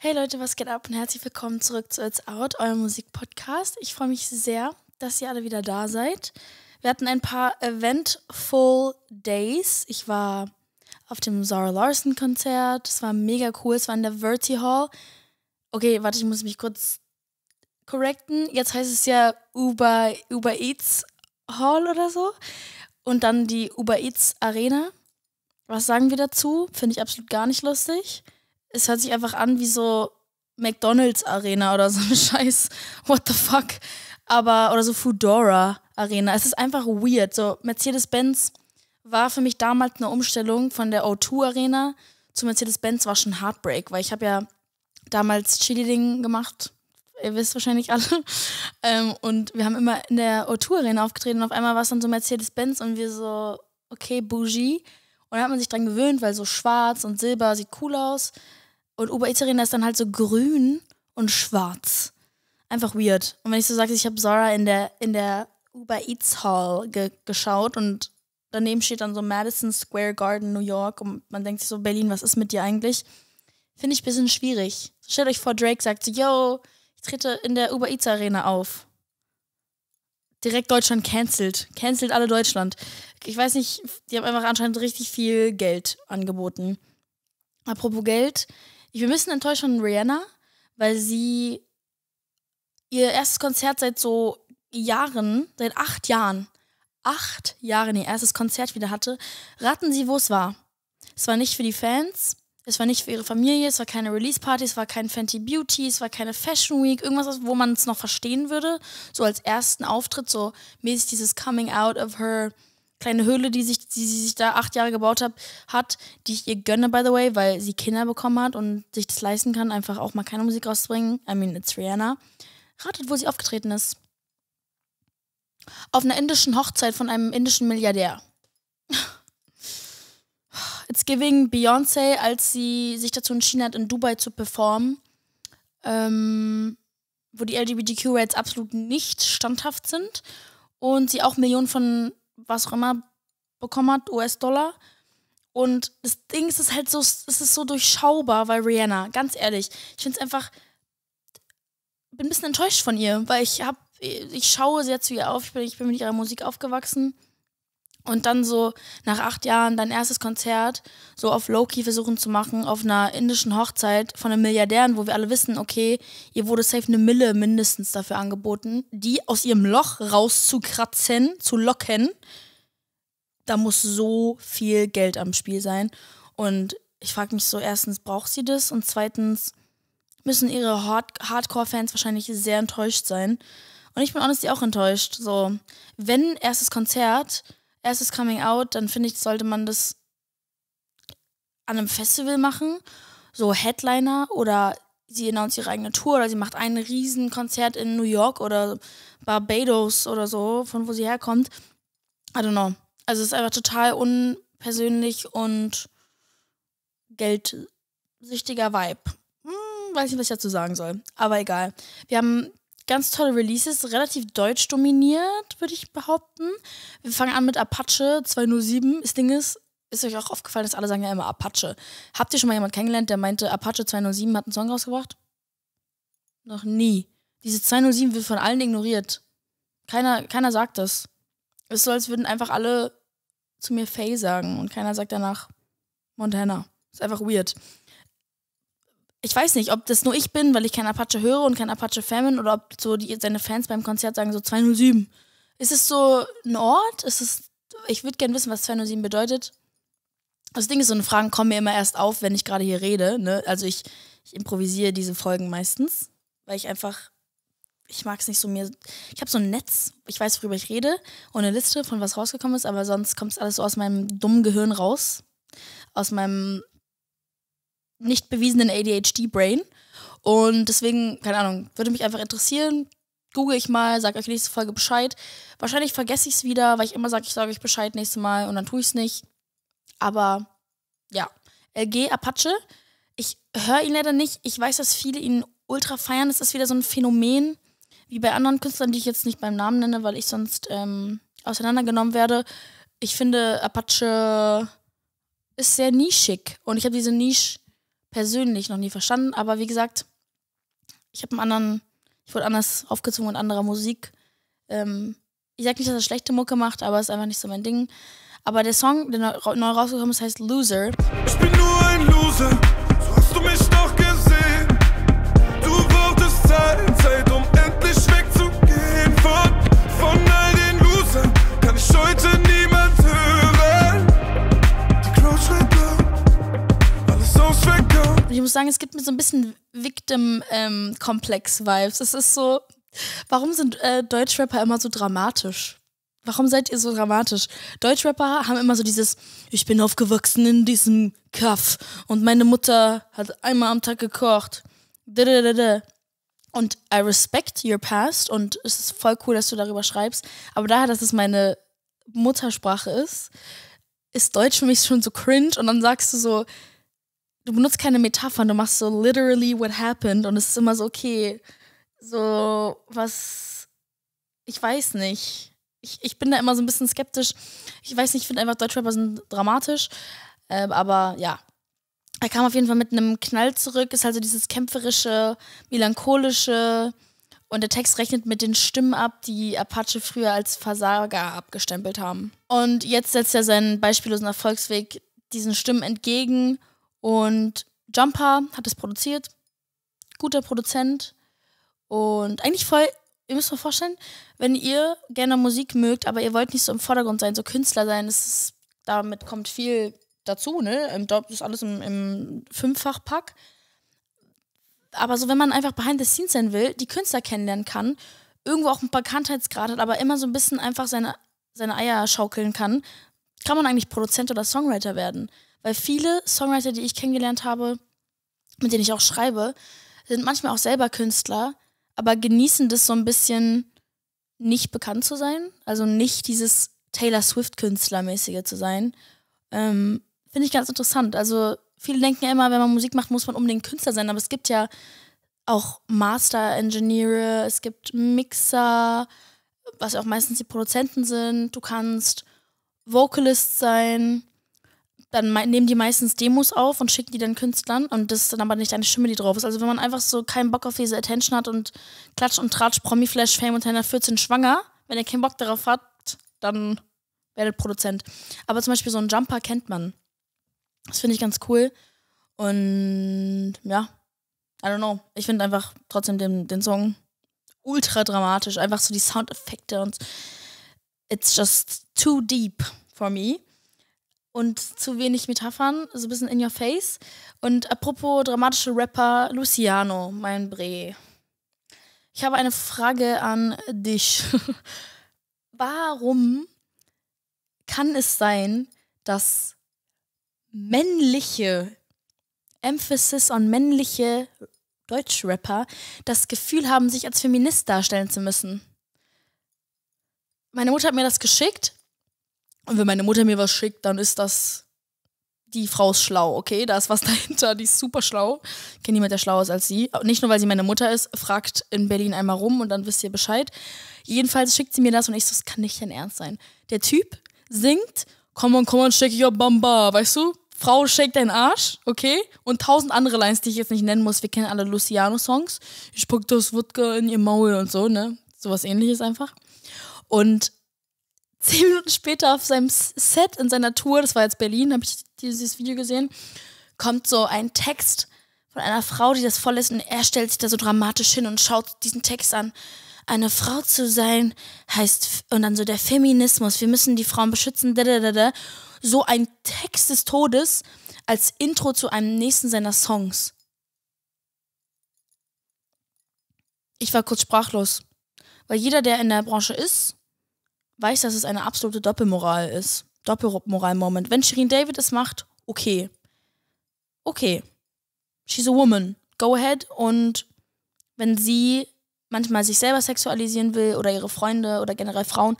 Hey Leute, was geht ab und herzlich willkommen zurück zu It's Out, eurem Musikpodcast. Ich freue mich sehr, dass ihr alle wieder da seid. Wir hatten ein paar eventful Days. Ich war auf dem Zara Larson Konzert. Es war mega cool. Es war in der Verti Hall. Okay, warte, ich muss mich kurz correcten. Jetzt heißt es ja Uber, Uber Eats Hall oder so. Und dann die Uber Eats Arena. Was sagen wir dazu? Finde ich absolut gar nicht lustig es hört sich einfach an wie so McDonalds Arena oder so ein Scheiß. What the fuck? Aber, oder so Foodora Arena. Es ist einfach weird. So, Mercedes-Benz war für mich damals eine Umstellung von der O2 Arena zu Mercedes-Benz war schon Heartbreak, weil ich habe ja damals Cheerleading gemacht. Ihr wisst wahrscheinlich alle. Ähm, und wir haben immer in der O2 Arena aufgetreten und auf einmal war es dann so Mercedes-Benz und wir so, okay, Bougie. Und dann hat man sich dran gewöhnt, weil so schwarz und silber sieht cool aus. Und Uber Eats Arena ist dann halt so grün und schwarz. Einfach weird. Und wenn ich so sage, ich habe Zara in der, in der Uber Eats Hall ge geschaut und daneben steht dann so Madison Square Garden, New York und man denkt sich so, Berlin, was ist mit dir eigentlich? Finde ich ein bisschen schwierig. Stellt euch vor, Drake sagt so, yo, ich trete in der Uber Eats Arena auf. Direkt Deutschland cancelt. Cancelt alle Deutschland. Ich weiß nicht, die haben einfach anscheinend richtig viel Geld angeboten. Apropos Geld, ich bin ein bisschen Rihanna, weil sie ihr erstes Konzert seit so Jahren, seit acht Jahren, acht Jahren ihr erstes Konzert wieder hatte. Raten Sie, wo es war. Es war nicht für die Fans, es war nicht für ihre Familie, es war keine Release-Party, es war kein Fenty Beauty, es war keine Fashion Week, irgendwas, wo man es noch verstehen würde. So als ersten Auftritt, so mäßig dieses Coming Out of Her kleine Höhle, die, sich, die sie sich da acht Jahre gebaut hat, hat, die ich ihr gönne, by the way, weil sie Kinder bekommen hat und sich das leisten kann, einfach auch mal keine Musik rauszubringen. I mean, it's Rihanna. Ratet, wo sie aufgetreten ist. Auf einer indischen Hochzeit von einem indischen Milliardär. It's giving Beyoncé, als sie sich dazu entschieden hat, in Dubai zu performen, ähm, wo die LGBTQ-Rates absolut nicht standhaft sind und sie auch Millionen von was auch immer bekommen hat, US-Dollar. Und das Ding ist, es halt so, es ist so durchschaubar, weil Rihanna, ganz ehrlich, ich finde es einfach, bin ein bisschen enttäuscht von ihr, weil ich habe, ich schaue sehr zu ihr auf, ich bin, ich bin mit ihrer Musik aufgewachsen und dann so nach acht Jahren dein erstes Konzert so auf Low-Key versuchen zu machen, auf einer indischen Hochzeit von einem Milliardären, wo wir alle wissen, okay, ihr wurde safe eine Mille mindestens dafür angeboten, die aus ihrem Loch rauszukratzen, zu locken. Da muss so viel Geld am Spiel sein. Und ich frage mich so, erstens, braucht sie das? Und zweitens müssen ihre Hard Hardcore-Fans wahrscheinlich sehr enttäuscht sein. Und ich bin honestly auch enttäuscht. So, wenn erstes Konzert erstes Coming Out, dann finde ich, sollte man das an einem Festival machen. So Headliner oder sie announced ihre eigene Tour oder sie macht ein Riesenkonzert in New York oder Barbados oder so, von wo sie herkommt. I don't know. Also es ist einfach total unpersönlich und geldsüchtiger Vibe. Hm, weiß nicht, was ich dazu sagen soll. Aber egal. Wir haben ganz tolle Releases, relativ deutsch dominiert, würde ich behaupten. Wir fangen an mit Apache 207. Das Ding ist, ist euch auch aufgefallen, dass alle sagen ja immer Apache. Habt ihr schon mal jemanden kennengelernt, der meinte, Apache 207 hat einen Song rausgebracht? Noch nie. Diese 207 wird von allen ignoriert. Keiner, keiner sagt das. Es ist so, als würden einfach alle zu mir Faye sagen und keiner sagt danach Montana. Ist einfach weird ich weiß nicht, ob das nur ich bin, weil ich kein Apache höre und kein Apache-Fan bin, oder ob so die, seine Fans beim Konzert sagen so 207. Ist es so ein Ort? Ist es, ich würde gerne wissen, was 207 bedeutet. Das Ding ist, so eine Fragen kommen mir immer erst auf, wenn ich gerade hier rede. Ne? Also ich, ich improvisiere diese Folgen meistens, weil ich einfach, ich mag es nicht so mir. Ich habe so ein Netz, ich weiß, worüber ich rede und eine Liste von was rausgekommen ist, aber sonst kommt es alles so aus meinem dummen Gehirn raus. Aus meinem nicht bewiesenen ADHD-Brain. Und deswegen, keine Ahnung, würde mich einfach interessieren. Google ich mal, sage euch nächste Folge Bescheid. Wahrscheinlich vergesse ich es wieder, weil ich immer sage, ich sage euch Bescheid nächstes Mal und dann tue ich es nicht. Aber ja, LG Apache. Ich höre ihn leider nicht. Ich weiß, dass viele ihn ultra feiern. Es ist wieder so ein Phänomen, wie bei anderen Künstlern, die ich jetzt nicht beim Namen nenne, weil ich sonst ähm, auseinandergenommen werde. Ich finde, Apache ist sehr nischig und ich habe diese Nische persönlich noch nie verstanden. Aber wie gesagt, ich habe einen anderen, ich wurde anders aufgezogen mit anderer Musik. Ähm, ich sag nicht, dass er schlechte Mucke macht, aber es ist einfach nicht so mein Ding. Aber der Song, der neu rausgekommen ist, heißt Loser. Ich bin nur ein Loser, muss sagen, es gibt mir so ein bisschen Victim-Komplex-Vibes. es ist so, warum sind äh, Deutschrapper immer so dramatisch? Warum seid ihr so dramatisch? Deutschrapper haben immer so dieses, ich bin aufgewachsen in diesem Kaff und meine Mutter hat einmal am Tag gekocht. Und I respect your past und es ist voll cool, dass du darüber schreibst. Aber daher, dass es meine Muttersprache ist, ist Deutsch für mich schon so cringe und dann sagst du so, du benutzt keine Metaphern, du machst so literally what happened und es ist immer so, okay, so was, ich weiß nicht ich, ich bin da immer so ein bisschen skeptisch. Ich weiß nicht, ich finde einfach Deutschrapper sind dramatisch. Äh, aber ja, er kam auf jeden Fall mit einem Knall zurück. Ist also dieses kämpferische, melancholische. Und der Text rechnet mit den Stimmen ab, die Apache früher als Versager abgestempelt haben. Und jetzt setzt er seinen beispiellosen Erfolgsweg diesen Stimmen entgegen. Und Jumper hat es produziert. Guter Produzent. Und eigentlich voll ihr müsst euch vorstellen, wenn ihr gerne Musik mögt, aber ihr wollt nicht so im Vordergrund sein, so Künstler sein, ist, damit kommt viel dazu, ne? Das ist alles im, im Fünffachpack. Aber so, wenn man einfach behind the scenes sein will, die Künstler kennenlernen kann, irgendwo auch einen Bekanntheitsgrad hat, aber immer so ein bisschen einfach seine, seine Eier schaukeln kann, kann man eigentlich Produzent oder Songwriter werden. Weil viele Songwriter, die ich kennengelernt habe, mit denen ich auch schreibe, sind manchmal auch selber Künstler, aber genießen das so ein bisschen nicht bekannt zu sein, also nicht dieses Taylor Swift-Künstlermäßige zu sein. Ähm, Finde ich ganz interessant. Also viele denken ja immer, wenn man Musik macht, muss man unbedingt Künstler sein, aber es gibt ja auch Master-Engineere, es gibt Mixer, was auch meistens die Produzenten sind. Du kannst Vocalist sein dann nehmen die meistens Demos auf und schicken die dann Künstlern und das ist dann aber nicht eine Stimme, die drauf ist. Also wenn man einfach so keinen Bock auf diese Attention hat und Klatsch und Tratsch, Promi-Flash, Fame und 114 schwanger, wenn ihr keinen Bock darauf habt, dann werdet Produzent. Aber zum Beispiel so einen Jumper kennt man. Das finde ich ganz cool. Und ja, I don't know. Ich finde einfach trotzdem den, den Song ultra dramatisch. Einfach so die Soundeffekte und it's just too deep for me und zu wenig Metaphern, so ein bisschen in your face. Und apropos dramatische Rapper, Luciano, mein Bre. Ich habe eine Frage an dich. Warum kann es sein, dass männliche, Emphasis on männliche Deutschrapper das Gefühl haben, sich als Feminist darstellen zu müssen? Meine Mutter hat mir das geschickt und wenn meine Mutter mir was schickt, dann ist das, die Frau ist schlau, okay? Da ist was dahinter, die ist super schlau. Ich kenne niemand, der schlauer ist als sie. Nicht nur, weil sie meine Mutter ist, fragt in Berlin einmal rum und dann wisst ihr Bescheid. Jedenfalls schickt sie mir das und ich so, das kann nicht dein Ernst sein. Der Typ singt, komm on, komm on, shake your bamba, weißt du? Frau, shake deinen Arsch, okay? Und tausend andere Lines, die ich jetzt nicht nennen muss. Wir kennen alle Luciano-Songs. Ich pack das Wodka in ihr Maul und so, ne? Sowas ähnliches einfach. Und zehn Minuten später auf seinem Set in seiner Tour, das war jetzt Berlin, habe ich dieses Video gesehen, kommt so ein Text von einer Frau, die das vorlässt und er stellt sich da so dramatisch hin und schaut diesen Text an. Eine Frau zu sein heißt, und dann so der Feminismus, wir müssen die Frauen beschützen, da, da, da, da. So ein Text des Todes als Intro zu einem nächsten seiner Songs. Ich war kurz sprachlos. Weil jeder, der in der Branche ist, weiß, dass es eine absolute Doppelmoral ist. Doppelmoral-Moment. Wenn Shirin David es macht, okay. Okay. She's a woman. Go ahead. Und wenn sie manchmal sich selber sexualisieren will oder ihre Freunde oder generell Frauen,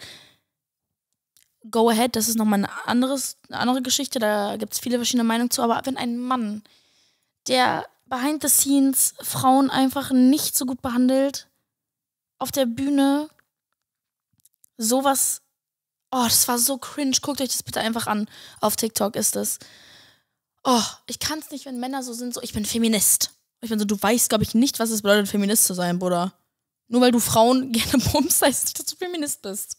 go ahead. Das ist nochmal eine, anderes, eine andere Geschichte. Da gibt es viele verschiedene Meinungen zu. Aber wenn ein Mann, der behind the scenes Frauen einfach nicht so gut behandelt, auf der Bühne sowas. Oh, das war so cringe. Guckt euch das bitte einfach an. Auf TikTok ist das. Oh, ich kann es nicht, wenn Männer so sind, so, ich bin Feminist. Ich bin so, du weißt, glaube ich, nicht, was es bedeutet, Feminist zu sein, Bruder. Nur weil du Frauen gerne bummst, heißt nicht, dass du Feminist bist.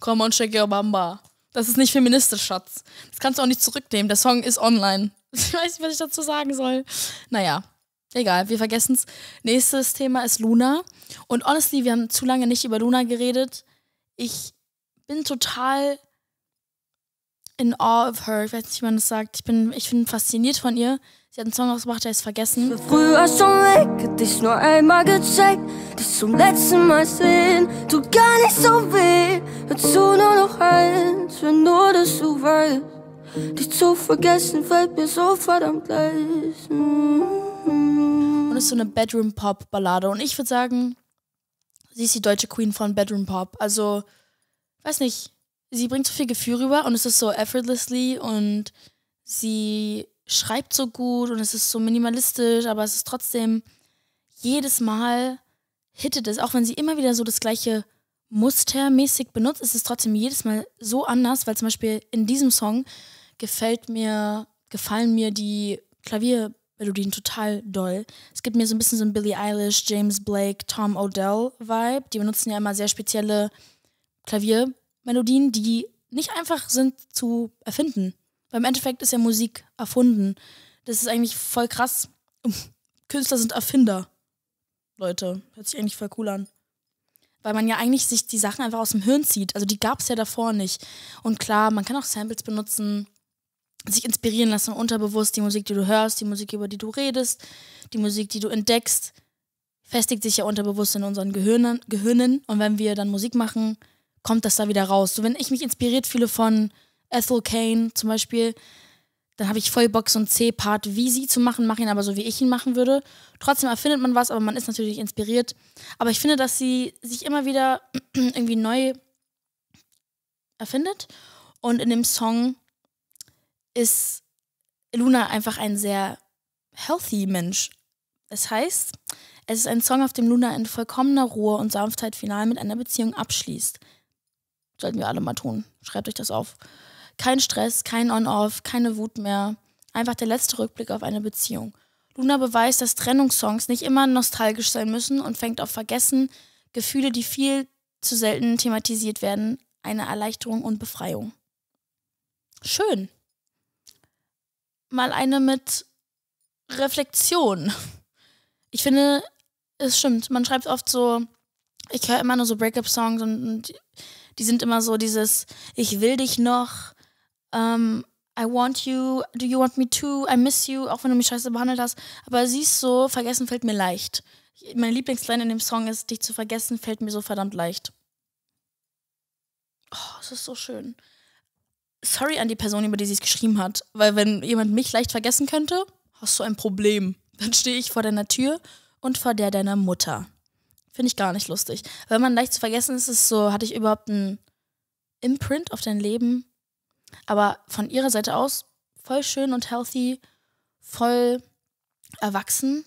Komm on, shake your bamba. Das ist nicht feministisch, Schatz. Das kannst du auch nicht zurücknehmen. Der Song ist online. Ich weiß nicht, was ich dazu sagen soll. Naja, egal, wir vergessen es. Nächstes Thema ist Luna. Und honestly, wir haben zu lange nicht über Luna geredet. Ich bin total in awe of her. Ich weiß nicht, wie man das sagt. Ich bin, ich bin fasziniert von ihr. Sie hat einen Song ausgemacht, der ist vergessen. Früher schon weg, hätte ich nur einmal gecheckt. Dich zum letzten Mal sehen, tut gar nicht so weh. Dazu nur noch eins, wenn nur das du weißt. Dich zu vergessen fällt mir so verdammt leicht. Und ist so eine Bedroom-Pop-Ballade. Und ich würde sagen, sie ist die deutsche Queen von Bedroom-Pop. Also, weiß nicht, sie bringt so viel Gefühl rüber und es ist so effortlessly und sie schreibt so gut und es ist so minimalistisch, aber es ist trotzdem jedes Mal hittet es, auch wenn sie immer wieder so das gleiche mustermäßig benutzt, ist es trotzdem jedes Mal so anders, weil zum Beispiel in diesem Song gefällt mir, gefallen mir die Klaviermelodien total doll. Es gibt mir so ein bisschen so ein Billie Eilish, James Blake, Tom Odell Vibe. Die benutzen ja immer sehr spezielle Klaviermelodien, die nicht einfach sind zu erfinden. Weil im Endeffekt ist ja Musik erfunden. Das ist eigentlich voll krass. Künstler sind Erfinder. Leute, hört sich eigentlich voll cool an. Weil man ja eigentlich sich die Sachen einfach aus dem Hirn zieht. Also die gab es ja davor nicht. Und klar, man kann auch Samples benutzen, sich inspirieren lassen, unterbewusst die Musik, die du hörst, die Musik, über die du redest, die Musik, die du entdeckst, festigt sich ja unterbewusst in unseren Gehirnen. Gehirnen. Und wenn wir dann Musik machen, kommt das da wieder raus. So, wenn ich mich inspiriert fühle von Ethel Kane zum Beispiel, dann habe ich voll Bock, so einen C-Part wie sie zu machen, mache ihn aber so, wie ich ihn machen würde. Trotzdem erfindet man was, aber man ist natürlich inspiriert. Aber ich finde, dass sie sich immer wieder irgendwie neu erfindet. Und in dem Song ist Luna einfach ein sehr healthy Mensch. Es heißt, es ist ein Song, auf dem Luna in vollkommener Ruhe und Sanftheit final mit einer Beziehung abschließt. Sollten wir alle mal tun. Schreibt euch das auf. Kein Stress, kein On-Off, keine Wut mehr. Einfach der letzte Rückblick auf eine Beziehung. Luna beweist, dass Trennungssongs nicht immer nostalgisch sein müssen und fängt auf Vergessen, Gefühle, die viel zu selten thematisiert werden, eine Erleichterung und Befreiung. Schön. Mal eine mit Reflexion. Ich finde, es stimmt. Man schreibt oft so, ich höre immer nur so Breakup-Songs und, und die sind immer so dieses, ich will dich noch, um, I want you, do you want me too, I miss you, auch wenn du mich scheiße behandelt hast. Aber siehst so, vergessen fällt mir leicht. Meine Lieblingsline in dem Song ist, dich zu vergessen fällt mir so verdammt leicht. Oh, es ist so schön. Sorry an die Person, über die sie es geschrieben hat, weil wenn jemand mich leicht vergessen könnte, hast du ein Problem. Dann stehe ich vor deiner Tür und vor der deiner Mutter. Finde ich gar nicht lustig. Wenn man leicht zu vergessen ist, ist es so, hatte ich überhaupt einen Imprint auf dein Leben? Aber von ihrer Seite aus voll schön und healthy, voll erwachsen.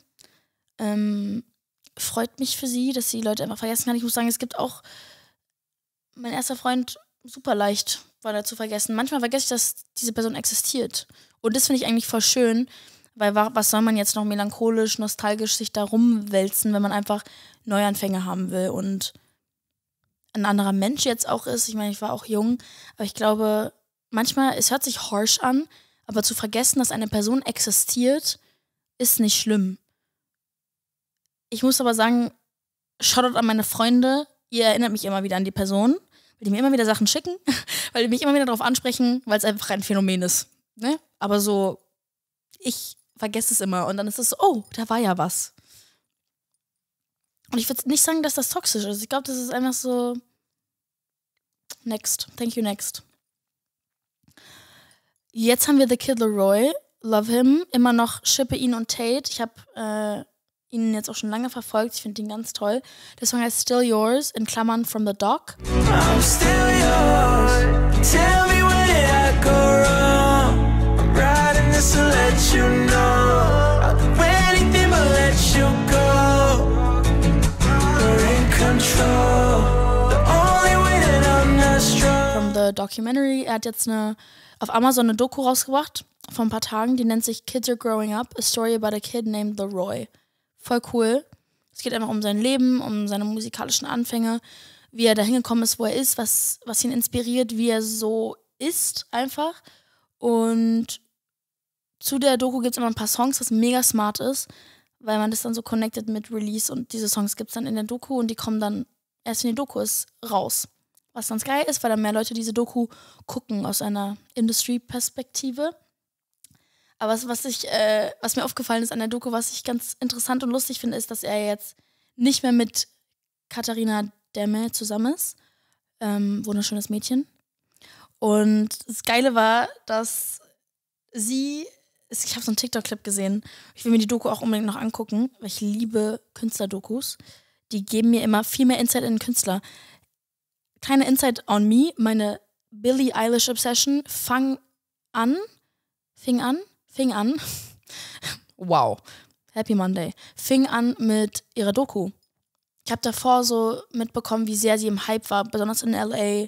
Ähm, freut mich für sie, dass sie Leute einfach vergessen kann. Ich muss sagen, es gibt auch mein erster Freund super leicht da zu vergessen. Manchmal vergesse ich, dass diese Person existiert. Und das finde ich eigentlich voll schön, weil was soll man jetzt noch melancholisch, nostalgisch sich da rumwälzen, wenn man einfach Neuanfänge haben will und ein anderer Mensch jetzt auch ist. Ich meine, ich war auch jung, aber ich glaube, manchmal, es hört sich harsh an, aber zu vergessen, dass eine Person existiert, ist nicht schlimm. Ich muss aber sagen, Shoutout an meine Freunde, ihr erinnert mich immer wieder an die Person, weil die mir immer wieder Sachen schicken, weil die mich immer wieder darauf ansprechen, weil es einfach ein Phänomen ist. Ne? Aber so, ich vergesse es immer und dann ist es so, oh, da war ja was. Und ich würde nicht sagen, dass das toxisch ist. Ich glaube, das ist einfach so, next, thank you, next. Jetzt haben wir The Kid Leroy. Love him. Immer noch schippe ihn und Tate. Ich habe äh, ihn jetzt auch schon lange verfolgt. Ich finde ihn ganz toll. Der Song heißt Still Yours, in Klammern From the Dock. I'm still yours. Tell me where I go wrong? I'm writing this to let you know. I'll do anything but let you go. You're in control. The only way that I'm not strong. From the Documentary. Er hat jetzt eine auf Amazon eine Doku rausgebracht vor ein paar Tagen, die nennt sich Kids Are Growing Up, A Story About a Kid Named Leroy. Voll cool. Es geht einfach um sein Leben, um seine musikalischen Anfänge, wie er da hingekommen ist, wo er ist, was, was ihn inspiriert, wie er so ist, einfach. Und zu der Doku gibt es immer ein paar Songs, was mega smart ist, weil man das dann so connected mit Release und diese Songs gibt es dann in der Doku und die kommen dann erst wenn die Doku ist raus. Was ganz geil ist, weil dann mehr Leute diese Doku gucken aus einer Industry-Perspektive. Aber was, was, ich, äh, was mir aufgefallen ist an der Doku, was ich ganz interessant und lustig finde, ist, dass er jetzt nicht mehr mit Katharina Demme zusammen ist. Ähm, wunderschönes Mädchen. Und das Geile war, dass sie, ich habe so einen TikTok-Clip gesehen, ich will mir die Doku auch unbedingt noch angucken, weil ich liebe Künstlerdokus. Die geben mir immer viel mehr Insight in den Künstler. Keine Insight on me, meine Billie Eilish Obsession fang an, fing an, fing an. wow. Happy Monday. Fing an mit ihrer Doku. Ich habe davor so mitbekommen, wie sehr sie im Hype war, besonders in LA,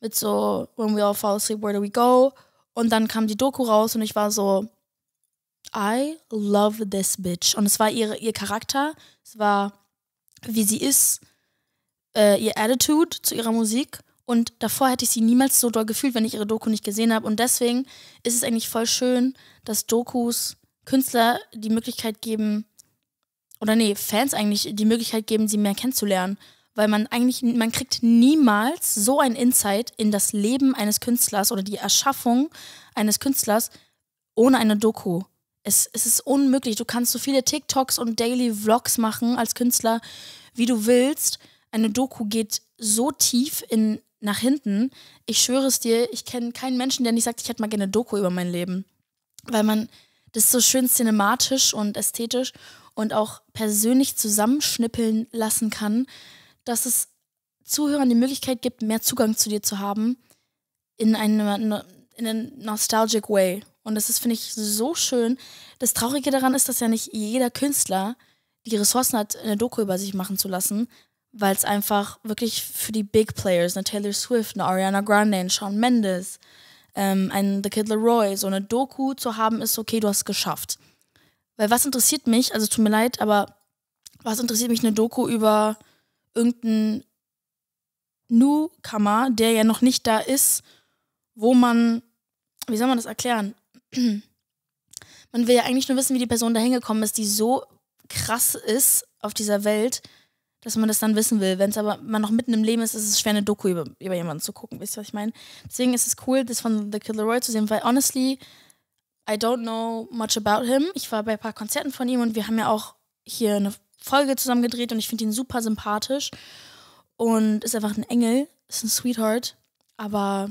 mit so When We All Fall Asleep, Where Do We Go? Und dann kam die Doku raus und ich war so, I love this bitch. Und es war ihre, ihr Charakter, es war, wie sie ist, äh, ihr Attitude zu ihrer Musik. Und davor hätte ich sie niemals so doll gefühlt, wenn ich ihre Doku nicht gesehen habe. Und deswegen ist es eigentlich voll schön, dass Dokus Künstler die Möglichkeit geben, oder nee, Fans eigentlich die Möglichkeit geben, sie mehr kennenzulernen. Weil man eigentlich, man kriegt niemals so ein Insight in das Leben eines Künstlers oder die Erschaffung eines Künstlers ohne eine Doku. Es, es ist unmöglich. Du kannst so viele TikToks und Daily Vlogs machen als Künstler, wie du willst. Eine Doku geht so tief in, nach hinten. Ich schwöre es dir, ich kenne keinen Menschen, der nicht sagt, ich hätte mal gerne eine Doku über mein Leben. Weil man das so schön cinematisch und ästhetisch und auch persönlich zusammenschnippeln lassen kann, dass es Zuhörern die Möglichkeit gibt, mehr Zugang zu dir zu haben in einem in einem nostalgic way. Und das ist, finde ich, so schön. Das Traurige daran ist, dass ja nicht jeder Künstler die Ressourcen hat, eine Doku über sich machen zu lassen, weil es einfach wirklich für die Big Players, eine Taylor Swift, eine Ariana Grande, ein Shawn Mendes, ähm, ein The Kid Leroy, so eine Doku zu haben, ist okay, du hast es geschafft. Weil was interessiert mich, also tut mir leid, aber was interessiert mich eine Doku über irgendeinen Newcomer, der ja noch nicht da ist, wo man, wie soll man das erklären? man will ja eigentlich nur wissen, wie die Person da hingekommen ist, die so krass ist auf dieser Welt, dass man das dann wissen will. Wenn es aber man noch mitten im Leben ist, ist es schwer, eine Doku über, über jemanden zu gucken. Wisst ihr, was ich meine? Deswegen ist es cool, das von The Kid Leroy zu sehen, weil honestly, I don't know much about him. Ich war bei ein paar Konzerten von ihm und wir haben ja auch hier eine Folge zusammen gedreht und ich finde ihn super sympathisch und ist einfach ein Engel, ist ein Sweetheart. Aber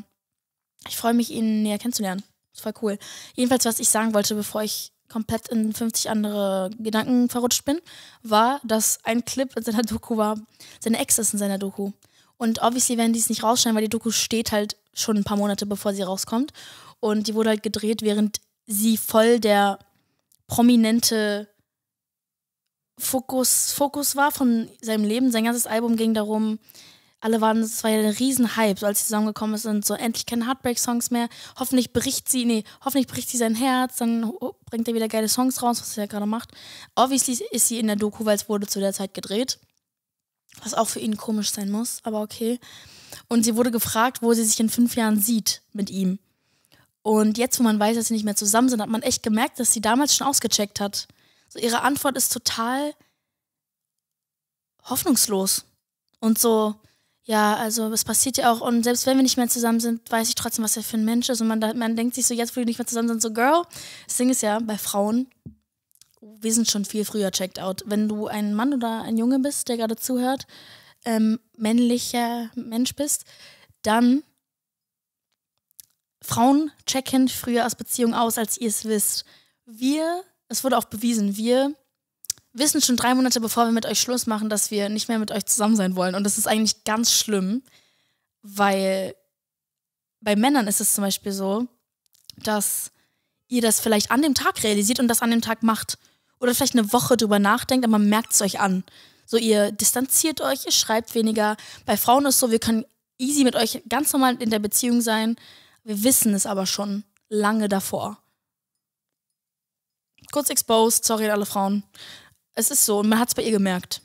ich freue mich, ihn näher kennenzulernen. Ist voll cool. Jedenfalls, was ich sagen wollte, bevor ich komplett in 50 andere Gedanken verrutscht bin, war, dass ein Clip in seiner Doku war, seine Ex ist in seiner Doku. Und obviously werden die es nicht rausschneiden, weil die Doku steht halt schon ein paar Monate bevor sie rauskommt. Und die wurde halt gedreht, während sie voll der prominente Fokus, Fokus war von seinem Leben. Sein ganzes Album ging darum, alle waren, es war ja ein Riesenhype, so als sie zusammengekommen sind, so endlich keine Heartbreak-Songs mehr. Hoffentlich bricht sie, nee, hoffentlich bricht sie sein Herz, dann bringt er wieder geile Songs raus, was er ja gerade macht. Obviously ist sie in der Doku, weil es wurde zu der Zeit gedreht. Was auch für ihn komisch sein muss, aber okay. Und sie wurde gefragt, wo sie sich in fünf Jahren sieht mit ihm. Und jetzt, wo man weiß, dass sie nicht mehr zusammen sind, hat man echt gemerkt, dass sie damals schon ausgecheckt hat. So, ihre Antwort ist total hoffnungslos. Und so, ja, also es passiert ja auch, und selbst wenn wir nicht mehr zusammen sind, weiß ich trotzdem, was er für ein Mensch ist. Und man, man denkt sich so, jetzt, wo wir nicht mehr zusammen sind, so, Girl, das Ding ist ja, bei Frauen, wir sind schon viel früher checked out. Wenn du ein Mann oder ein Junge bist, der gerade zuhört, ähm, männlicher Mensch bist, dann Frauen checken früher aus Beziehungen aus, als ihr es wisst. Wir, es wurde auch bewiesen, wir wissen schon drei Monate, bevor wir mit euch Schluss machen, dass wir nicht mehr mit euch zusammen sein wollen. Und das ist eigentlich ganz schlimm, weil bei Männern ist es zum Beispiel so, dass ihr das vielleicht an dem Tag realisiert und das an dem Tag macht. Oder vielleicht eine Woche drüber nachdenkt, aber man merkt es euch an. So, ihr distanziert euch, ihr schreibt weniger. Bei Frauen ist es so, wir können easy mit euch ganz normal in der Beziehung sein. Wir wissen es aber schon lange davor. kurz exposed, sorry an alle Frauen. Es ist so und man hat es bei ihr gemerkt.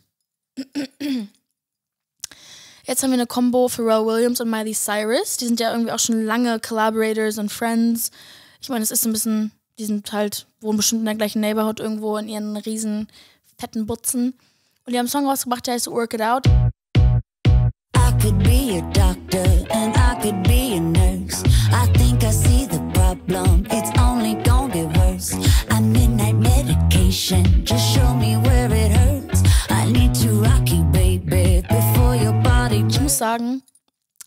Jetzt haben wir eine Combo Pharrell Williams und Miley Cyrus. Die sind ja irgendwie auch schon lange Collaborators und Friends. Ich meine, es ist ein bisschen, die sind halt, wohnen bestimmt in der gleichen Neighborhood irgendwo in ihren riesen fetten Butzen. Und die haben einen Song rausgebracht, der heißt Work It Out. I could be a doctor and I could be a nurse. I think I see the problem. It's medication. Just show me where it hurts. I need to rock you, baby, before your body. Ich muss sagen,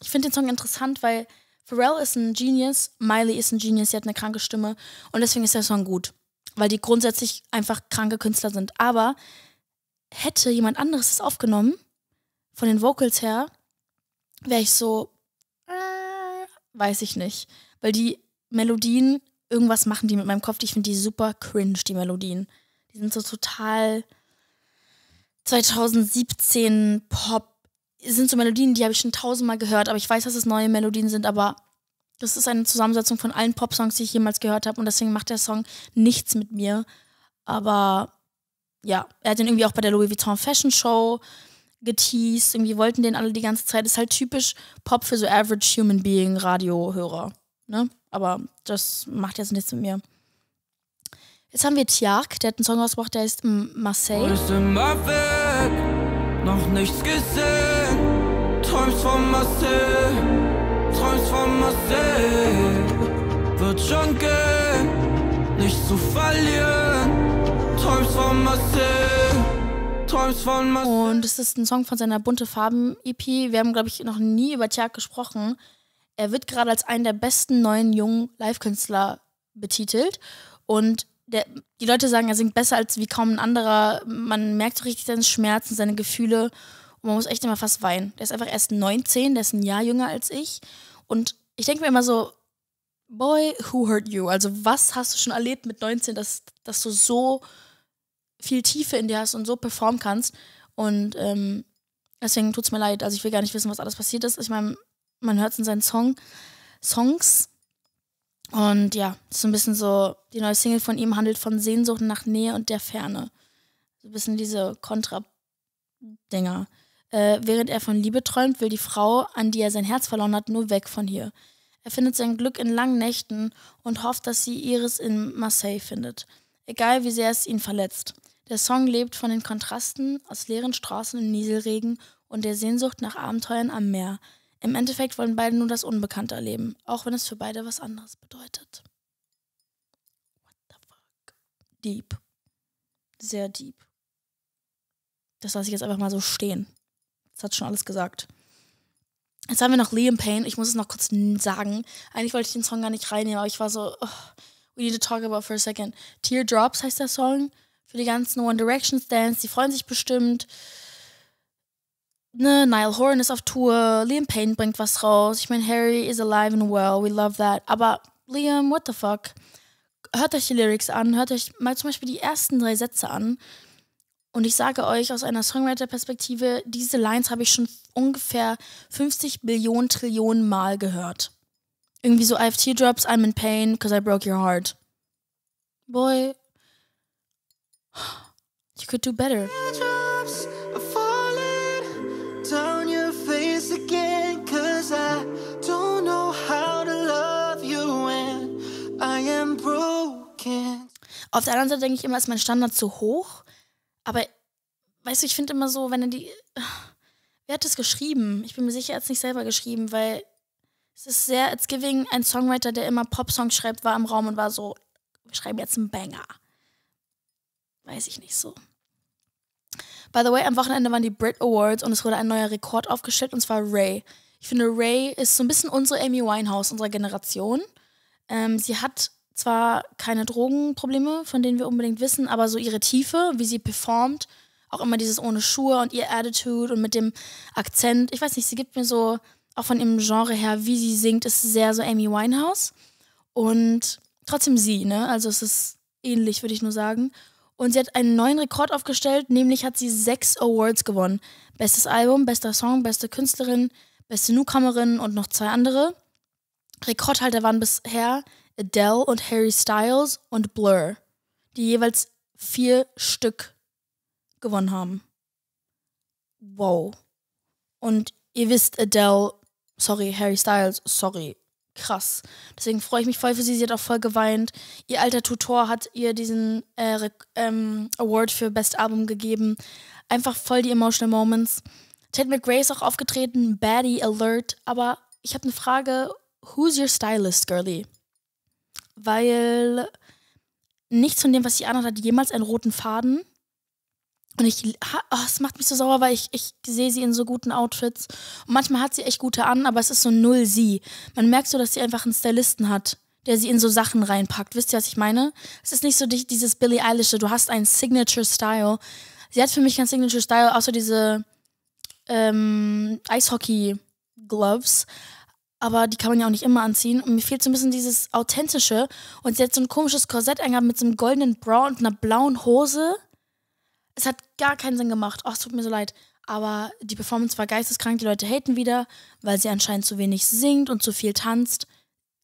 ich finde den Song interessant, weil Pharrell ist ein Genius, Miley ist ein Genius, sie hat eine kranke Stimme und deswegen ist der Song gut, weil die grundsätzlich einfach kranke Künstler sind. Aber hätte jemand anderes es aufgenommen, von den Vocals her, wäre ich so, äh, weiß ich nicht. Weil die Melodien, irgendwas machen die mit meinem Kopf. Ich finde die super cringe, die Melodien. Die sind so total 2017 Pop. Sind so Melodien, die habe ich schon tausendmal gehört, aber ich weiß, dass es neue Melodien sind, aber das ist eine Zusammensetzung von allen Pop-Songs, die ich jemals gehört habe und deswegen macht der Song nichts mit mir. Aber ja, er hat den irgendwie auch bei der Louis Vuitton Fashion Show geteased. Irgendwie wollten den alle die ganze Zeit. Ist halt typisch Pop für so Average Human Being Radiohörer. Ne? Aber das macht jetzt nichts mit mir. Jetzt haben wir Tiak, der hat einen Song rausgebracht, der heißt M- Marseille. Ist immer weg, noch nichts gesehen. Träumst von Marseille, träumst von Marseille. Wird schon gehen, nichts zu verlieren. Träumst von Marseille, träumst von Marseille. Und es ist ein Song von seiner Bunte Farben EP. Wir haben, glaube ich, noch nie über Tiak gesprochen. Er wird gerade als einen der besten neuen jungen Live-Künstler betitelt. Und der, die Leute sagen, er singt besser als wie kaum ein anderer. Man merkt so richtig seine Schmerzen, seine Gefühle. Und man muss echt immer fast weinen. Der ist einfach erst 19, der ist ein Jahr jünger als ich. Und ich denke mir immer so, Boy, who hurt you? Also, was hast du schon erlebt mit 19, dass, dass du so viel Tiefe in dir hast und so performen kannst? Und ähm, deswegen tut's mir leid. Also, ich will gar nicht wissen, was alles passiert ist. Ich meine, man hört es in seinen Song, Songs. Und ja, so ein bisschen so, die neue Single von ihm handelt von Sehnsucht nach Nähe und der Ferne. So ein bisschen diese Kontra-Dinger. Äh, während er von Liebe träumt, will die Frau, an die er sein Herz verloren hat, nur weg von hier. Er findet sein Glück in langen Nächten und hofft, dass sie ihres in Marseille findet. Egal wie sehr es ihn verletzt. Der Song lebt von den Kontrasten aus leeren Straßen im Nieselregen und der Sehnsucht nach Abenteuern am Meer. Im Endeffekt wollen beide nur das Unbekannte erleben, auch wenn es für beide was anderes bedeutet. What the fuck? Deep. Sehr deep. Das lasse ich jetzt einfach mal so stehen. Das hat schon alles gesagt. Jetzt haben wir noch Liam Payne. Ich muss es noch kurz sagen. Eigentlich wollte ich den Song gar nicht reinnehmen, aber ich war so, oh, we need to talk about for a second. Teardrops heißt der Song. Für die ganzen One Direction Stands. Die freuen sich bestimmt. Ne, Niall Horan ist auf Tour. Liam Payne bringt was raus. Ich meine, Harry is alive and well. We love that. Aber Liam, what the fuck? Hört euch die Lyrics an. Hört euch mal zum Beispiel die ersten drei Sätze an. Und ich sage euch aus einer Songwriter-Perspektive, diese Lines habe ich schon ungefähr 50 Billionen Trillionen Mal gehört. Irgendwie so, I have teardrops, I'm in pain, because I broke your heart. Boy, you could do better. Drops Auf der anderen Seite denke ich immer, ist mein Standard zu hoch. Aber, weißt du, ich finde immer so, wenn er die. Wer hat das geschrieben? Ich bin mir sicher, er hat es nicht selber geschrieben, weil es ist sehr, it's giving, ein Songwriter, der immer Pop-Songs schreibt, war im Raum und war so, wir schreiben jetzt einen Banger. Weiß ich nicht so. By the way, am Wochenende waren die Brit Awards und es wurde ein neuer Rekord aufgestellt und zwar Ray. Ich finde, Ray ist so ein bisschen unsere Amy Winehouse unserer Generation. Ähm, sie hat zwar keine Drogenprobleme, von denen wir unbedingt wissen, aber so ihre Tiefe, wie sie performt, auch immer dieses ohne Schuhe und ihr Attitude und mit dem Akzent. Ich weiß nicht, sie gibt mir so, auch von ihrem Genre her, wie sie singt, ist sehr so Amy Winehouse. Und trotzdem sie, ne? Also es ist ähnlich, würde ich nur sagen. Und sie hat einen neuen Rekord aufgestellt, nämlich hat sie sechs Awards gewonnen. Bestes Album, bester Song, beste Künstlerin, beste Newcomerin und noch zwei andere. Rekordhalter waren bisher Adele und Harry Styles und Blur. die jeweils vier Stück gewonnen haben. Wow. Und ihr wisst, Adele, sorry, Harry Styles, sorry, krass. Deswegen freue ich mich voll für sie. Sie hat auch voll geweint. Ihr alter Tutor hat ihr diesen äh, ähm, Award für Best Album gegeben. Einfach voll die emotional Moments. Tate McRae ist auch aufgetreten, Baddie Alert. Aber ich habe eine Frage: Who's your stylist, Girlie? Weil nichts von dem, was sie anhat, hat jemals einen roten Faden. Und ich, oh, es macht mich so sauer, weil ich, ich sehe sie in so guten Outfits. Und manchmal hat sie echt gute an, aber es ist so null sie. Man merkt so, dass sie einfach einen Stylisten hat, der sie in so Sachen reinpackt. Wisst ihr, was ich meine? Es ist nicht so di- dieses Billie Eilish, du hast einen Signature-Style. Sie hat für mich keinen Signature-Style, außer diese ähm, Eishockey-Gloves. Aber die kann man ja auch nicht immer anziehen. Und mir fehlt so ein bisschen dieses Authentische. Und sie hat so ein komisches Korsett angehabt mit so einem goldenen Bra und einer blauen Hose. Es hat gar keinen Sinn gemacht. Oh, es tut mir so leid. Aber die Performance war geisteskrank. Die Leute haten wieder, weil sie anscheinend zu wenig singt und zu viel tanzt.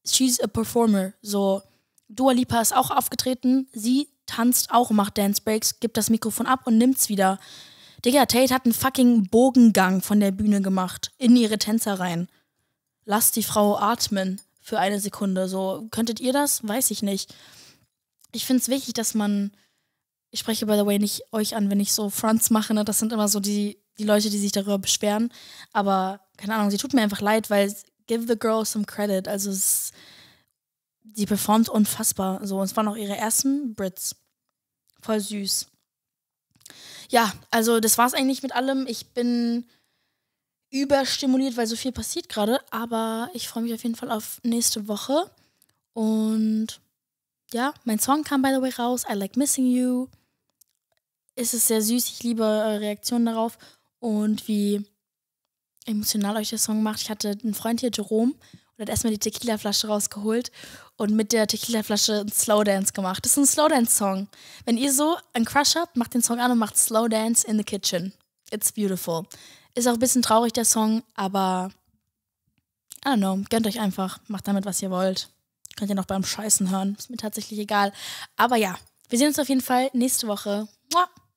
She's a performer. So, Dua Lipa ist auch aufgetreten. Sie tanzt auch, macht Dance Breaks, gibt das Mikrofon ab und nimmt's wieder. Digga, Tate hat einen fucking Bogengang von der Bühne gemacht. In ihre Tänzer rein. Lasst die Frau atmen für eine Sekunde. So, könntet ihr das? Weiß ich nicht. Ich finde es wichtig, dass man ich spreche, by the way, nicht euch an, wenn ich so Fronts mache. Ne? Das sind immer so die, die Leute, die sich darüber beschweren. Aber, keine Ahnung, sie tut mir einfach leid, weil give the girl some credit. Also, es, sie performt unfassbar. So, und es waren auch ihre ersten Brits. Voll süß. Ja, also, das war's eigentlich mit allem. Ich bin überstimuliert, weil so viel passiert gerade. Aber ich freue mich auf jeden Fall auf nächste Woche. Und ja, mein Song kam by the way raus. I like missing you ist es sehr süß. Ich liebe eure Reaktionen darauf und wie emotional euch der Song macht. Ich hatte einen Freund hier, Jerome, und hat erstmal die Tequila-Flasche rausgeholt und mit der Tequila-Flasche einen Slowdance gemacht. Das ist ein Slowdance-Song. Wenn ihr so einen Crush habt, macht den Song an und macht Slowdance in the kitchen. It's beautiful. Ist auch ein bisschen traurig, der Song, aber I don't know, gönnt euch einfach. Macht damit, was ihr wollt. Könnt ihr noch beim Scheißen hören. Ist mir tatsächlich egal. Aber ja, wir sehen uns auf jeden Fall nächste Woche. Mua.